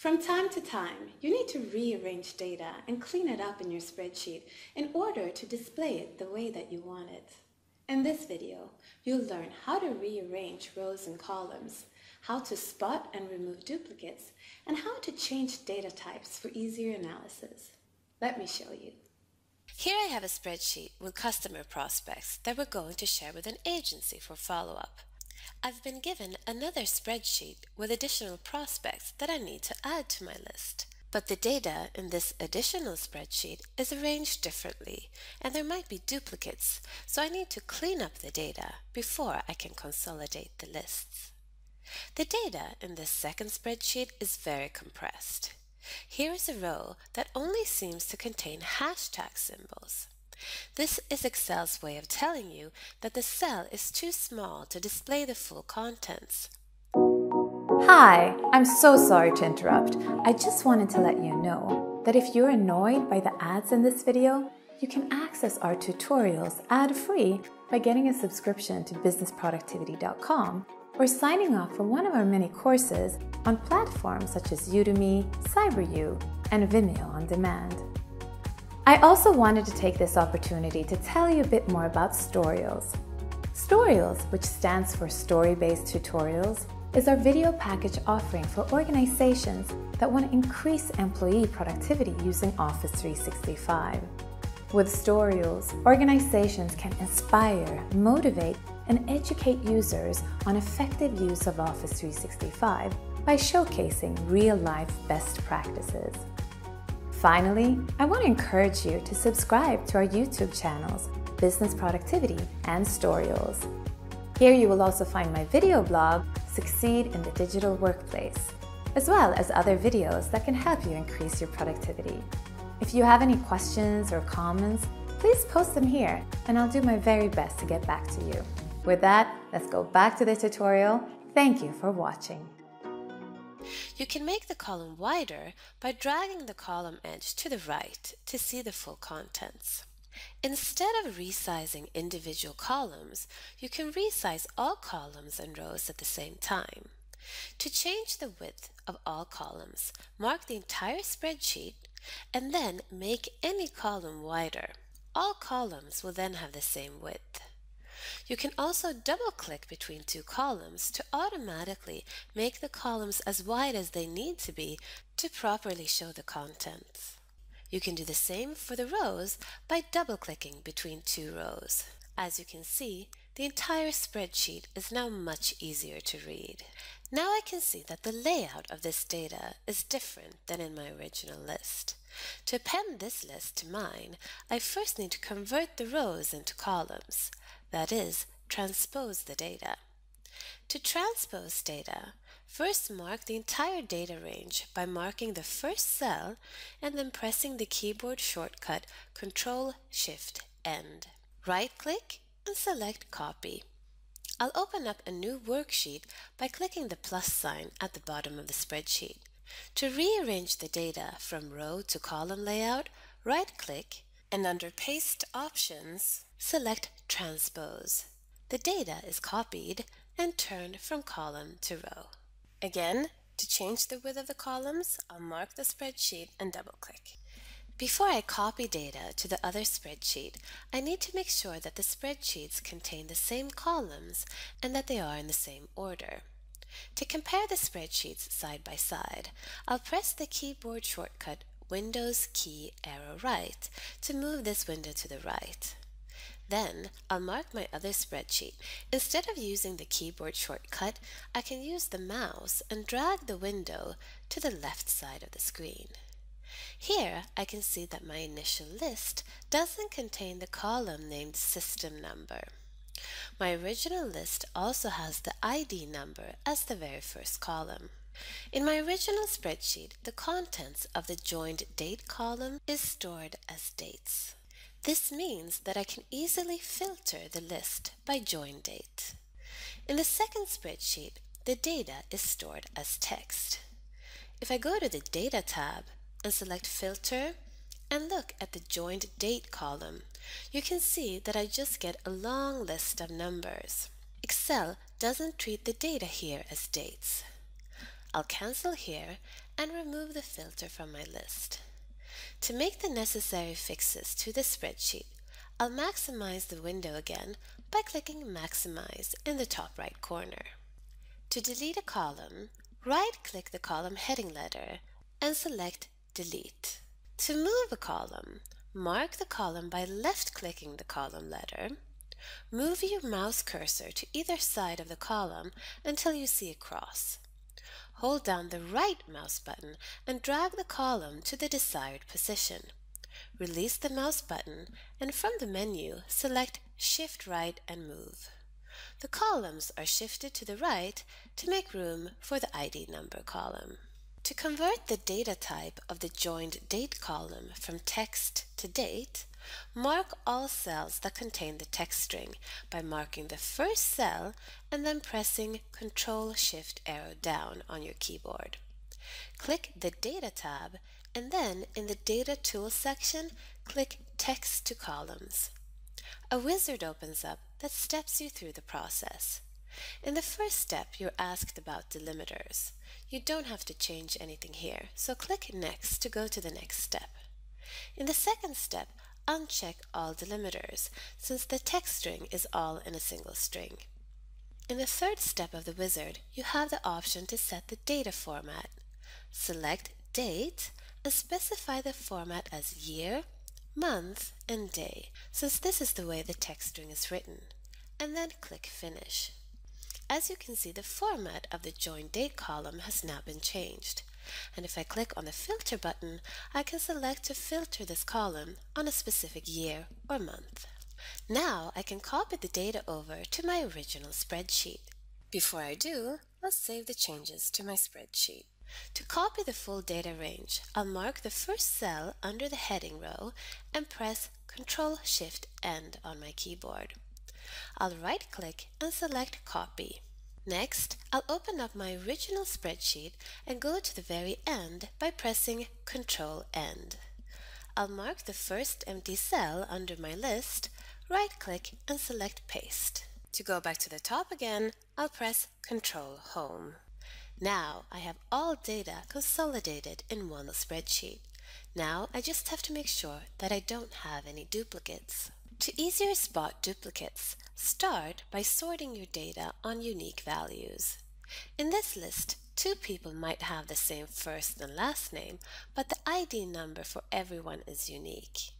From time to time, you need to rearrange data and clean it up in your spreadsheet in order to display it the way that you want it. In this video, you'll learn how to rearrange rows and columns, how to spot and remove duplicates, and how to change data types for easier analysis. Let me show you. Here I have a spreadsheet with customer prospects that we're going to share with an agency for follow-up. I've been given another spreadsheet with additional prospects that I need to add to my list. But the data in this additional spreadsheet is arranged differently and there might be duplicates, so I need to clean up the data before I can consolidate the lists. The data in this second spreadsheet is very compressed. Here is a row that only seems to contain hashtag symbols. This is Excel's way of telling you that the cell is too small to display the full contents. Hi, I'm so sorry to interrupt. I just wanted to let you know that if you're annoyed by the ads in this video, you can access our tutorials ad-free by getting a subscription to businessproductivity.com or signing up for one of our many courses on platforms such as Udemy, CyberU, and Vimeo on demand. I also wanted to take this opportunity to tell you a bit more about Storyals. Storyals, which stands for Story Based Tutorials, is our video package offering for organizations that want to increase employee productivity using Office 365. With Storyals, organizations can inspire, motivate, and educate users on effective use of Office 365 by showcasing real-life best practices. Finally, I want to encourage you to subscribe to our YouTube channels, Business Productivity and Storyals. Here you will also find my video blog, Succeed in the Digital Workplace, as well as other videos that can help you increase your productivity. If you have any questions or comments, please post them here and I'll do my very best to get back to you. With that, let's go back to the tutorial. Thank you for watching. You can make the column wider by dragging the column edge to the right to see the full contents. Instead of resizing individual columns, you can resize all columns and rows at the same time. To change the width of all columns, mark the entire spreadsheet and then make any column wider. All columns will then have the same width. You can also double click between two columns to automatically make the columns as wide as they need to be to properly show the contents. You can do the same for the rows by double clicking between two rows. As you can see, the entire spreadsheet is now much easier to read. Now I can see that the layout of this data is different than in my original list. To append this list to mine, I first need to convert the rows into columns that is, transpose the data. To transpose data, first mark the entire data range by marking the first cell and then pressing the keyboard shortcut Ctrl-Shift-End. Right-click and select Copy. I'll open up a new worksheet by clicking the plus sign at the bottom of the spreadsheet. To rearrange the data from row to column layout, right-click and under Paste Options, select Transpose. The data is copied and turned from column to row. Again, to change the width of the columns, I'll mark the spreadsheet and double-click. Before I copy data to the other spreadsheet, I need to make sure that the spreadsheets contain the same columns and that they are in the same order. To compare the spreadsheets side by side, I'll press the keyboard shortcut Windows key arrow right to move this window to the right. Then I'll mark my other spreadsheet. Instead of using the keyboard shortcut, I can use the mouse and drag the window to the left side of the screen. Here I can see that my initial list doesn't contain the column named system number. My original list also has the ID number as the very first column. In my original spreadsheet, the contents of the joined date column is stored as dates. This means that I can easily filter the list by join date. In the second spreadsheet, the data is stored as text. If I go to the Data tab and select Filter and look at the Joined Date column, you can see that I just get a long list of numbers. Excel doesn't treat the data here as dates. I'll cancel here and remove the filter from my list. To make the necessary fixes to the spreadsheet, I'll maximize the window again by clicking Maximize in the top right corner. To delete a column, right-click the column heading letter and select Delete. To move a column, mark the column by left-clicking the column letter. Move your mouse cursor to either side of the column until you see a cross. Hold down the right mouse button and drag the column to the desired position. Release the mouse button and from the menu select Shift Right and Move. The columns are shifted to the right to make room for the ID number column. To convert the data type of the joined date column from text to date, mark all cells that contain the text string by marking the first cell and then pressing Ctrl Shift arrow down on your keyboard. Click the Data tab and then in the Data Tools section, click Text to Columns. A wizard opens up that steps you through the process. In the first step, you're asked about delimiters. You don't have to change anything here, so click Next to go to the next step. In the second step, uncheck all delimiters, since the text string is all in a single string. In the third step of the wizard, you have the option to set the data format. Select Date and specify the format as year, month, and day, since this is the way the text string is written, and then click Finish. As you can see, the format of the join date column has now been changed. And if I click on the filter button, I can select to filter this column on a specific year or month. Now I can copy the data over to my original spreadsheet. Before I do, I'll save the changes to my spreadsheet. To copy the full data range, I'll mark the first cell under the heading row and press Ctrl Shift End on my keyboard. I'll right-click and select Copy. Next, I'll open up my original spreadsheet and go to the very end by pressing Ctrl End. I'll mark the first empty cell under my list, right-click and select Paste. To go back to the top again, I'll press Ctrl Home. Now I have all data consolidated in one spreadsheet. Now I just have to make sure that I don't have any duplicates. To easier spot duplicates, start by sorting your data on unique values. In this list, two people might have the same first and last name, but the ID number for everyone is unique.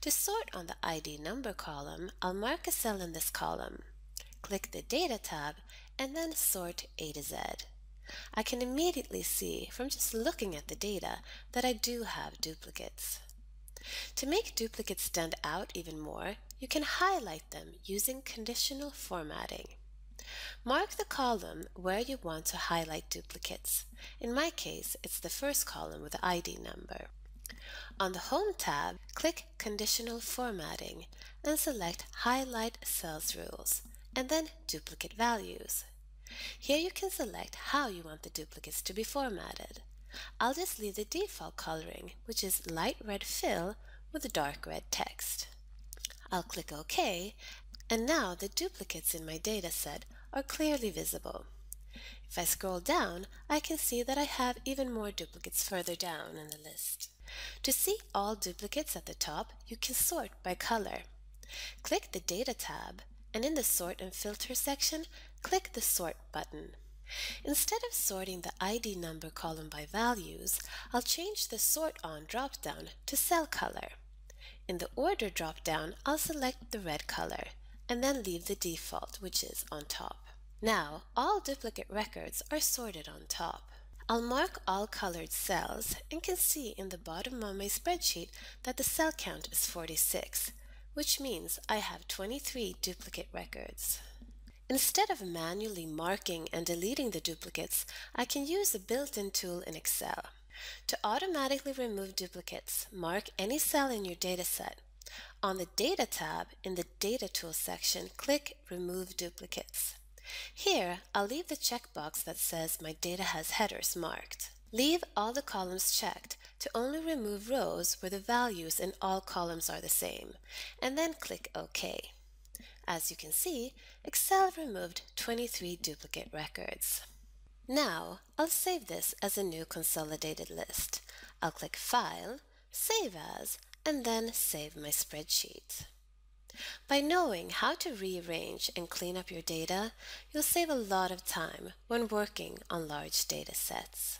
To sort on the ID number column, I'll mark a cell in this column. Click the Data tab and then sort A to Z. I can immediately see from just looking at the data that I do have duplicates. To make duplicates stand out even more, you can highlight them using conditional formatting. Mark the column where you want to highlight duplicates. In my case, it's the first column with the ID number. On the Home tab, click Conditional Formatting and select Highlight Cells Rules, and then Duplicate Values. Here you can select how you want the duplicates to be formatted. I'll just leave the default coloring, which is light red fill with dark red text. I'll click OK, and now the duplicates in my dataset are clearly visible. If I scroll down, I can see that I have even more duplicates further down in the list. To see all duplicates at the top, you can sort by color. Click the Data tab, and in the Sort and Filter section, click the Sort button. Instead of sorting the ID number column by values, I'll change the Sort On dropdown to Cell Color. In the Order dropdown, I'll select the red color, and then leave the default, which is on top. Now, all duplicate records are sorted on top. I'll mark all colored cells and can see in the bottom of my spreadsheet that the cell count is 46, which means I have 23 duplicate records. Instead of manually marking and deleting the duplicates, I can use a built-in tool in Excel. To automatically remove duplicates, mark any cell in your dataset. On the Data tab in the Data Tools section, click Remove Duplicates. Here, I'll leave the checkbox that says my data has headers marked. Leave all the columns checked to only remove rows where the values in all columns are the same, and then click OK. As you can see, Excel removed 23 duplicate records. Now, I'll save this as a new consolidated list. I'll click File, Save As, and then save my spreadsheet. By knowing how to rearrange and clean up your data, you'll save a lot of time when working on large data sets.